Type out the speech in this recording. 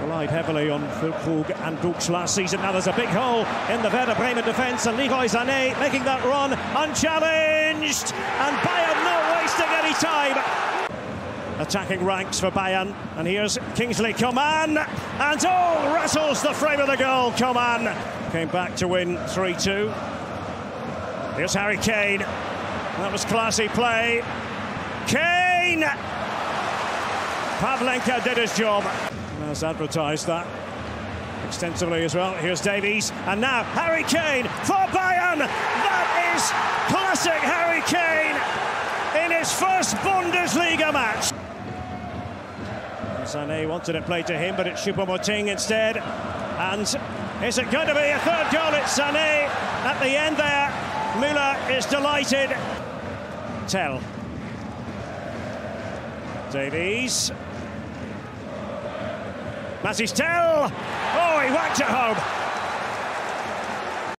relied heavily on Füllkrug and Brooks last season. Now there's a big hole in the Werder Bremen defence, and Leroy Sané making that run unchallenged, and Bayern not wasting any time. Attacking ranks for Bayern, and here's Kingsley Coman, and oh, rattles the frame of the goal. Coman came back to win 3-2. Here's Harry Kane. That was classy play. Kane! Pavlenka did his job. Has advertised that extensively as well. Here's Davies, and now Harry Kane for Bayern. That is classic Harry Kane in his first Bundesliga match. Sané wanted it played to him, but it's Choupo-Moting instead. And is it going to be a third goal? It's Sané at the end there. Müller is delighted. Tel. Davies. Mathys Tel. Oh, he whacked it home.